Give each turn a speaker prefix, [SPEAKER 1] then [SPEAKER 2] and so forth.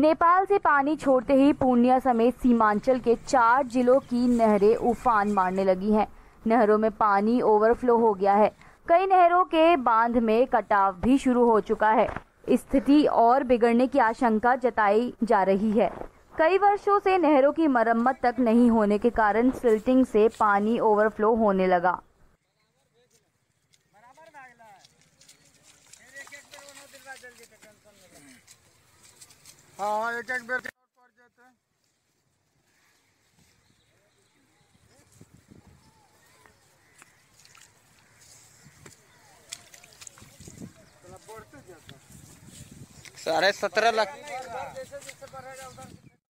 [SPEAKER 1] नेपाल से पानी छोड़ते ही पूर्णिया समेत सीमांचल के चार जिलों की नहरें उफान मारने लगी हैं। नहरों में पानी ओवरफ्लो हो गया है। कई नहरों के बाँध में कटाव भी शुरू हो चुका है। स्थिति और बिगड़ने की आशंका जताई जा रही है। कई वर्षों से नहरों की मरम्मत तक नहीं होने के कारण सिल्टिंग से पानी ओवरफ्लो होने लगा।
[SPEAKER 2] हाँ एक एक बेर पड़ जेतै
[SPEAKER 3] साढ़े सत्रह लाख